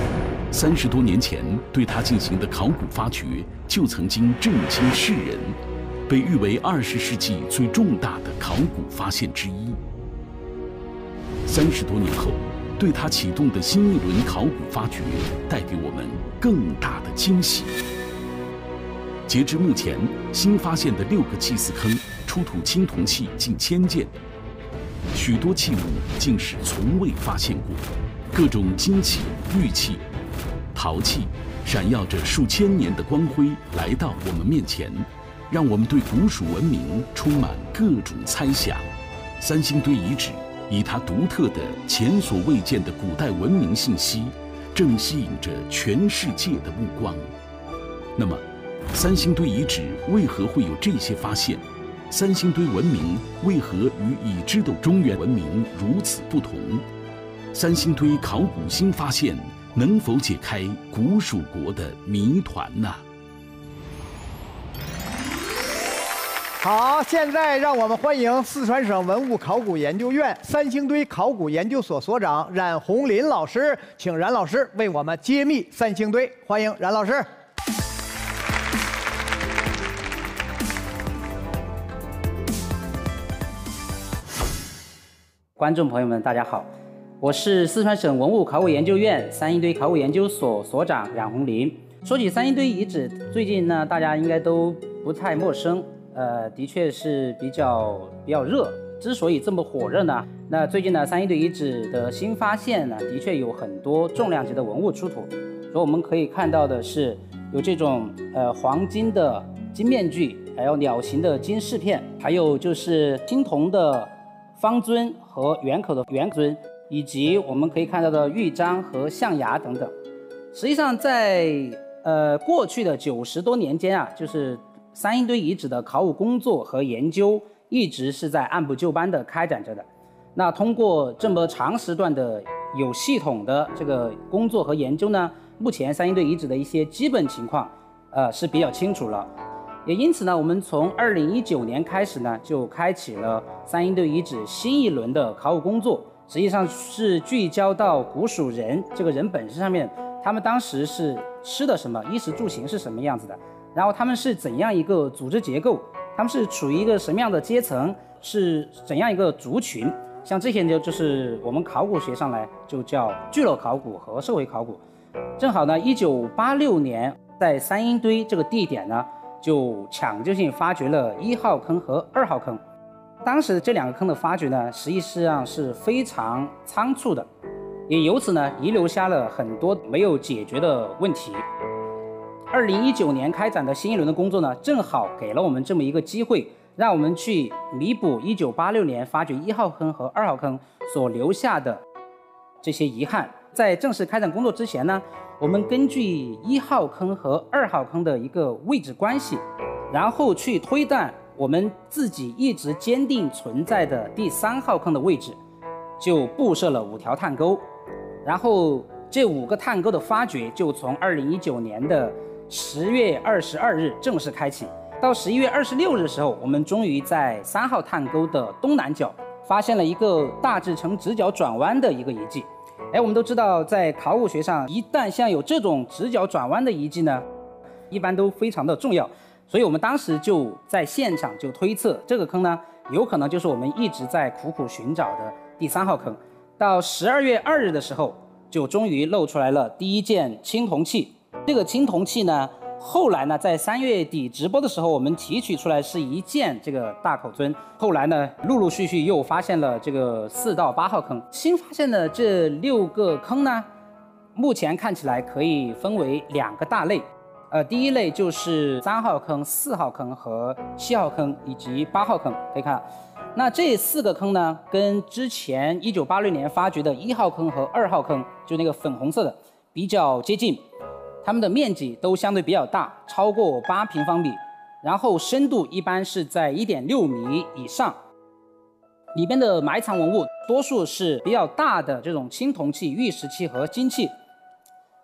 三十多年前对它进行的考古发掘，就曾经震惊世人，被誉为二十世纪最重大的考古发现之一。三十多年后，对它启动的新一轮考古发掘，带给我们更大的惊喜。截至目前，新发现的六个祭祀坑出土青铜器近千件，许多器物竟是从未发现过，各种金器、玉器。陶器闪耀着数千年的光辉来到我们面前，让我们对古蜀文明充满各种猜想。三星堆遗址以它独特的前所未见的古代文明信息，正吸引着全世界的目光。那么，三星堆遗址为何会有这些发现？三星堆文明为何与已知的中原文明如此不同？三星堆考古新发现。能否解开古蜀国的谜团呢？好，现在让我们欢迎四川省文物考古研究院三星堆考古研究所所长冉红林老师，请冉老师为我们揭秘三星堆。欢迎冉老师。观众朋友们，大家好。我是四川省文物考古研究院三星堆考古研究所所长冉红林。说起三星堆遗址，最近呢，大家应该都不太陌生。呃，的确是比较比较热。之所以这么火热呢，那最近呢，三星堆遗址的新发现呢，的确有很多重量级的文物出土。所以我们可以看到的是有这种呃黄金的金面具，还有鸟形的金饰片，还有就是青铜的方尊和圆口的圆尊，以及我们可以看到的玉章和象牙等等。实际上，在呃过去的九十多年间啊，就是三星堆遗址的考古工作和研究一直是在按部就班的开展着的。那通过这么长时段的有系统的这个工作和研究呢，目前三星堆遗址的一些基本情况，呃是比较清楚了。也因此呢，我们从二零一九年开始呢，就开启了三星堆遗址新一轮的考古工作，实际上是聚焦到古蜀人这个人本身上面，他们当时是吃的什么，衣食住行是什么样子的，然后他们是怎样一个组织结构，他们是处于一个什么样的阶层，是怎样一个族群，像这些呢，就是我们考古学上来就叫聚落考古和社会考古。正好呢，一九八六年在三星堆这个地点呢。就抢救性发掘了一号坑和二号坑，当时这两个坑的发掘呢，实际上是非常仓促的，也由此呢遗留下了很多没有解决的问题。二零一九年开展的新一轮的工作呢，正好给了我们这么一个机会，让我们去弥补一九八六年发掘一号坑和二号坑所留下的这些遗憾。在正式开展工作之前呢。我们根据一号坑和二号坑的一个位置关系，然后去推断我们自己一直坚定存在的第三号坑的位置，就布设了五条探沟，然后这五个探沟的发掘就从二零一九年的十月二十二日正式开启，到十一月二十六日的时候，我们终于在三号探沟的东南角发现了一个大致呈直角转弯的一个遗迹。哎，我们都知道，在考古学上，一旦像有这种直角转弯的遗迹呢，一般都非常的重要。所以我们当时就在现场就推测，这个坑呢，有可能就是我们一直在苦苦寻找的第三号坑。到十二月二日的时候，就终于露出来了第一件青铜器。这个青铜器呢。后来呢，在三月底直播的时候，我们提取出来是一件这个大口尊。后来呢，陆陆续续又发现了这个四到八号坑。新发现的这六个坑呢，目前看起来可以分为两个大类。呃，第一类就是三号坑、四号坑和七号坑以及八号坑。可以看，那这四个坑呢，跟之前一九八六年发掘的一号坑和二号坑，就那个粉红色的，比较接近。它们的面积都相对比较大，超过八平方米，然后深度一般是在一点六米以上。里边的埋藏文物多数是比较大的这种青铜器、玉石器和金器。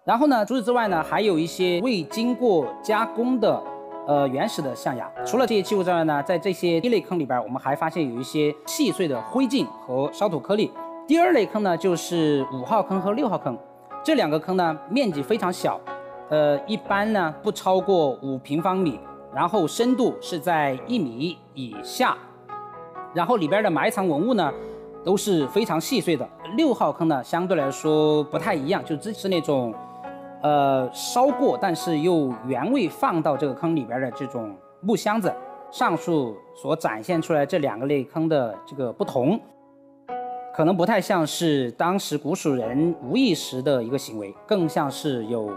然后呢，除此之外呢，还有一些未经过加工的呃原始的象牙。除了这些器物之外呢，在这些一类坑里边，我们还发现有一些细碎的灰烬和烧土颗粒。第二类坑呢，就是五号坑和六号坑，这两个坑呢，面积非常小。呃，一般呢不超过五平方米，然后深度是在一米以下，然后里边的埋藏文物呢都是非常细碎的。六号坑呢相对来说不太一样，就只是那种呃烧过但是又原味放到这个坑里边的这种木箱子。上述所展现出来这两个类坑的这个不同，可能不太像是当时古蜀人无意识的一个行为，更像是有。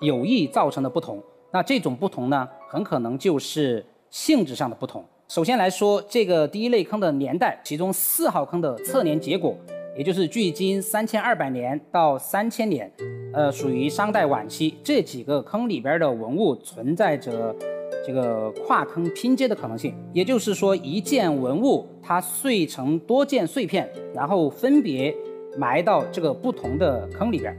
有意造成的不同，那这种不同呢，很可能就是性质上的不同。首先来说，这个第一类坑的年代，其中四号坑的测年结果，也就是距今三千二百年到三千年，呃，属于商代晚期。这几个坑里边的文物存在着这个跨坑拼接的可能性，也就是说，一件文物它碎成多件碎片，然后分别埋到这个不同的坑里边。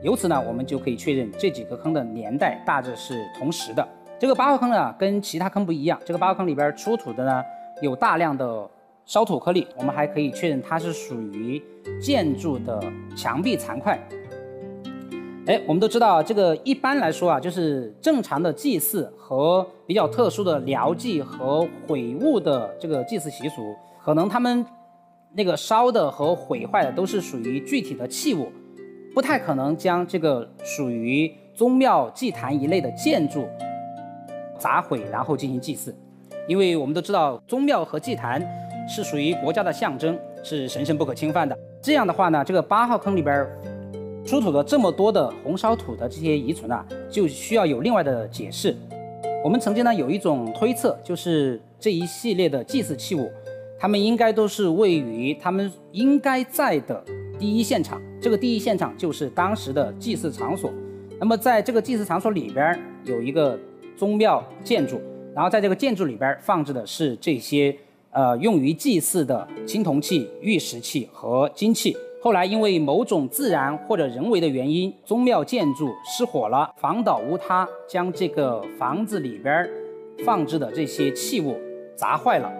由此呢，我们就可以确认这几个坑的年代大致是同时的。这个八号坑呢，跟其他坑不一样，这个八号坑里边出土的呢有大量的烧土颗粒，我们还可以确认它是属于建筑的墙壁残块。哎，我们都知道，这个一般来说啊，就是正常的祭祀和比较特殊的疗祭和毁物的这个祭祀习俗，可能他们那个烧的和毁坏的都是属于具体的器物。不太可能将这个属于宗庙祭坛一类的建筑砸毁，然后进行祭祀，因为我们都知道宗庙和祭坛是属于国家的象征，是神圣不可侵犯的。这样的话呢，这个八号坑里边出土的这么多的红烧土的这些遗存啊，就需要有另外的解释。我们曾经呢有一种推测，就是这一系列的祭祀器物，它们应该都是位于他们应该在的第一现场。这个第一现场就是当时的祭祀场所。那么在这个祭祀场所里边有一个宗庙建筑，然后在这个建筑里边放置的是这些呃用于祭祀的青铜器、玉石器和金器。后来因为某种自然或者人为的原因，宗庙建筑失火了，房倒屋塌，将这个房子里边放置的这些器物砸坏了。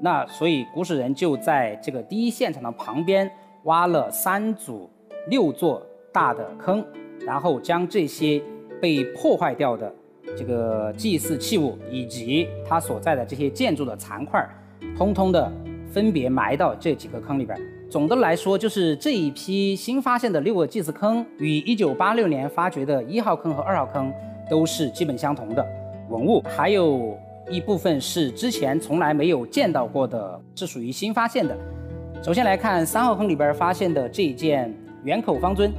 那所以古史人就在这个第一现场的旁边挖了三组六座大的坑，然后将这些被破坏掉的这个祭祀器物以及它所在的这些建筑的残块，通通的分别埋到这几个坑里边。总的来说，就是这一批新发现的六个祭祀坑，与1986年发掘的一号坑和二号坑都是基本相同的文物，还有一部分是之前从来没有见到过的，是属于新发现的。首先来看三号坑里边发现的这件圆口方尊，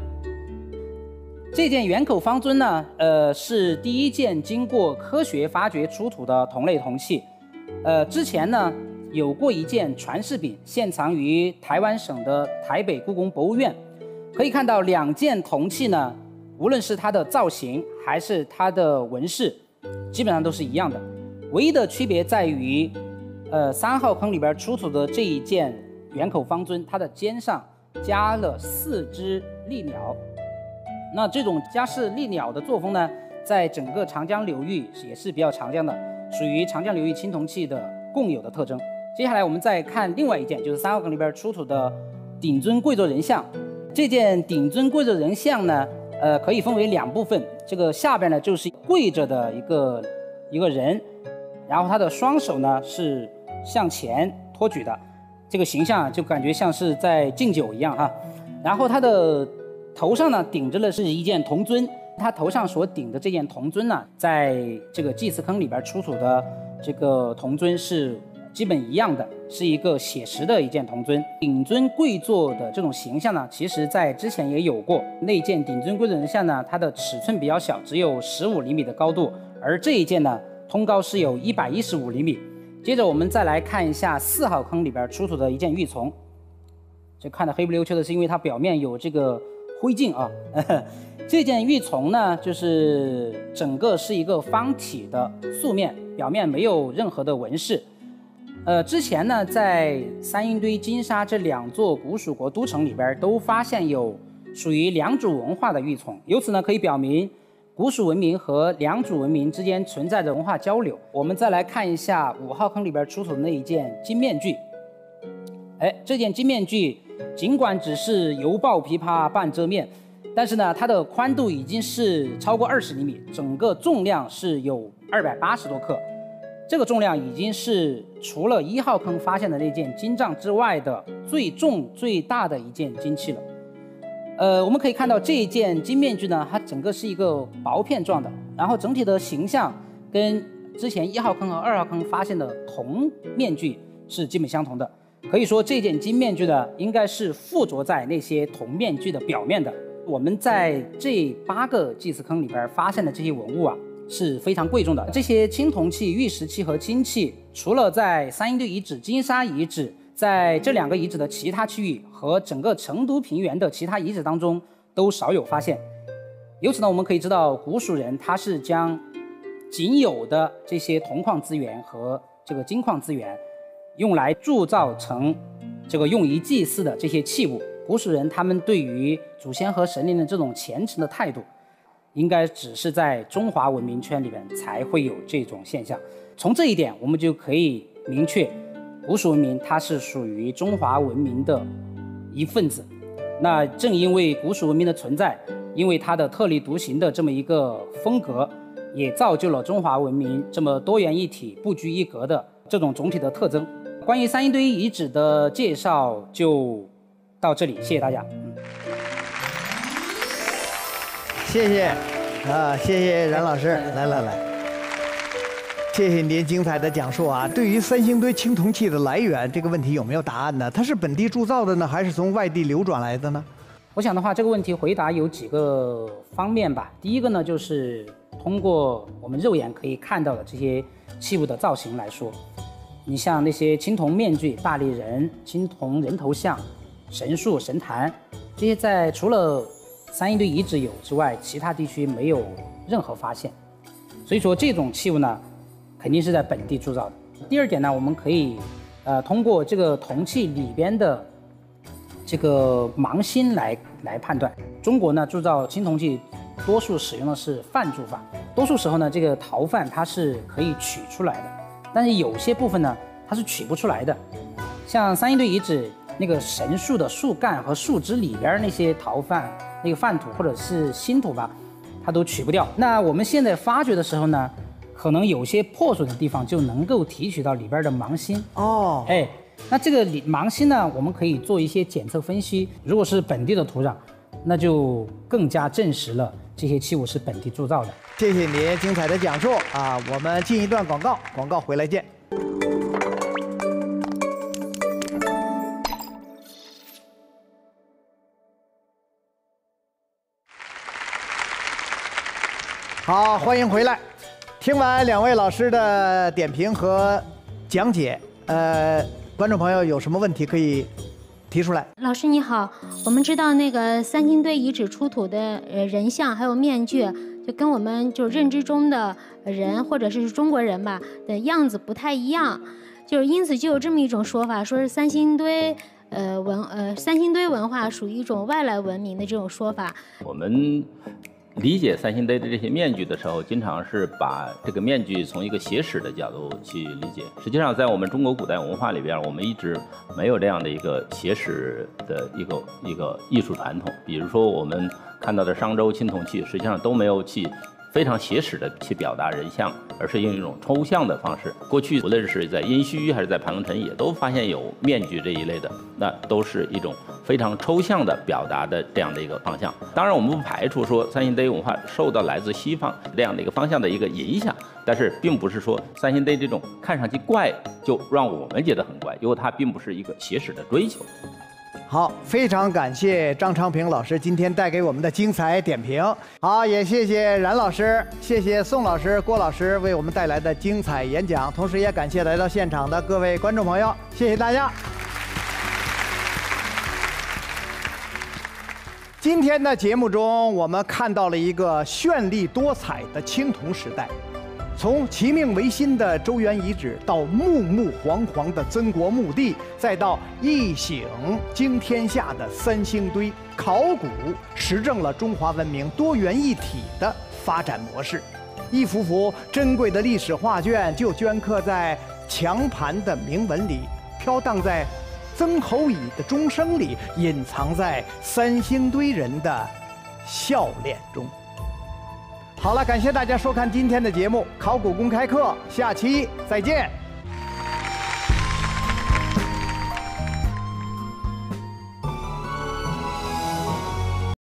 这件圆口方尊呢，呃，是第一件经过科学发掘出土的同类铜器，呃，之前呢。有过一件传世品，现藏于台湾省的台北故宫博物院。可以看到两件铜器呢，无论是它的造型还是它的纹饰，基本上都是一样的。唯一的区别在于，呃，三号坑里边出土的这一件圆口方尊，它的肩上加了四只利鸟。那这种加饰利鸟的作风呢，在整个长江流域也是比较常见的，属于长江流域青铜器的共有的特征。接下来我们再看另外一件，就是三号坑里边出土的顶尊跪坐人像。这件顶尊跪坐人像呢，呃，可以分为两部分。这个下边呢就是跪着的一个一个人，然后他的双手呢是向前托举的，这个形象就感觉像是在敬酒一样哈。然后他的头上呢顶着的是一件铜尊，他头上所顶的这件铜尊呢，在这个祭祀坑里边出土的这个铜尊是。基本一样的，是一个写实的一件铜尊。顶尊跪坐的这种形象呢，其实在之前也有过。那件顶尊跪坐人像呢，它的尺寸比较小，只有十五厘米的高度，而这一件呢，通高是有一百一十五厘米。接着我们再来看一下四号坑里边出土的一件玉琮，这看的黑不溜秋的，是因为它表面有这个灰烬啊。这件玉琮呢，就是整个是一个方体的素面，表面没有任何的纹饰。呃，之前呢，在三星堆、金沙这两座古蜀国都城里边，都发现有属于良渚文化的玉琮，由此呢，可以表明古蜀文明和良渚文明之间存在着文化交流。我们再来看一下五号坑里边出土的那一件金面具。哎，这件金面具尽管只是犹抱琵琶半遮面，但是呢，它的宽度已经是超过二十厘米，整个重量是有二百八十多克。这个重量已经是除了一号坑发现的那件金杖之外的最重最大的一件金器了。呃，我们可以看到这一件金面具呢，它整个是一个薄片状的，然后整体的形象跟之前一号坑和二号坑发现的铜面具是基本相同的。可以说这件金面具呢，应该是附着在那些铜面具的表面的。我们在这八个祭祀坑里边发现的这些文物啊。是非常贵重的。这些青铜器、玉石器和金器，除了在三星堆遗址、金沙遗址，在这两个遗址的其他区域和整个成都平原的其他遗址当中都少有发现。由此呢，我们可以知道，古蜀人他是将仅有的这些铜矿资源和这个金矿资源，用来铸造成这个用于祭祀的这些器物。古蜀人他们对于祖先和神灵的这种虔诚的态度。应该只是在中华文明圈里面才会有这种现象。从这一点，我们就可以明确，古蜀文明它是属于中华文明的一份子。那正因为古蜀文明的存在，因为它的特立独行的这么一个风格，也造就了中华文明这么多元一体、不拘一格的这种总体的特征。关于三星堆遗址的介绍就到这里，谢谢大家。谢谢，啊，谢谢冉老师，来来来，谢谢您精彩的讲述啊！对于三星堆青铜器的来源这个问题有没有答案呢？它是本地铸造的呢，还是从外地流转来的呢？我想的话，这个问题回答有几个方面吧。第一个呢，就是通过我们肉眼可以看到的这些器物的造型来说，你像那些青铜面具、大力人、青铜人头像、神树、神坛，这些在除了三星堆遗址有之外，其他地区没有任何发现。所以说，这种器物呢，肯定是在本地铸造的。第二点呢，我们可以呃通过这个铜器里边的。这个芒芯来来判断，中国呢铸造青铜器，多数使用的是范铸法。多数时候呢，这个陶范它是可以取出来的，但是有些部分呢，它是取不出来的。像三星堆遗址那个神树的树干和树枝里边那些陶范，那个饭土或者是新土吧，它都取不掉。那我们现在发掘的时候呢，可能有些破损的地方就能够提取到里边的芒芯。哦，哎。那这个里芒芯呢，我们可以做一些检测分析。如果是本地的土壤，那就更加证实了这些器物是本地铸造的。谢谢您精彩的讲述啊！我们进一段广告，广告回来见。好，欢迎回来。听完两位老师的点评和讲解，呃。观众朋友有什么问题可以提出来？老师你好，我们知道那个三星堆遗址出土的呃人像还有面具，就跟我们就认知中的人或者是中国人吧的样子不太一样，就是因此就有这么一种说法，说是三星堆呃文呃三星堆文化属于一种外来文明的这种说法。我们。理解三星堆的这些面具的时候，经常是把这个面具从一个写史的角度去理解。实际上，在我们中国古代文化里边，我们一直没有这样的一个写史的一个一个艺术传统。比如说，我们看到的商周青铜器，实际上都没有去。非常写实的去表达人像，而是用一种抽象的方式。过去无论是在殷墟还是在盘龙城，也都发现有面具这一类的，那都是一种非常抽象的表达的这样的一个方向。当然，我们不排除说三星堆文化受到来自西方这样的一个方向的一个影响，但是并不是说三星堆这种看上去怪就让我们觉得很怪，因为它并不是一个写实的追求。好，非常感谢张昌平老师今天带给我们的精彩点评。好，也谢谢冉老师，谢谢宋老师、郭老师为我们带来的精彩演讲，同时也感谢来到现场的各位观众朋友，谢谢大家。今天的节目中，我们看到了一个绚丽多彩的青铜时代。从其命维新的周原遗址，到木木黄黄的曾国墓地，再到一醒惊天下的三星堆，考古实证了中华文明多元一体的发展模式。一幅幅珍贵的历史画卷就镌刻在墙盘的铭文里，飘荡在曾侯乙的钟声里，隐藏在三星堆人的笑脸中。好了，感谢大家收看今天的节目《考古公开课》，下期再见。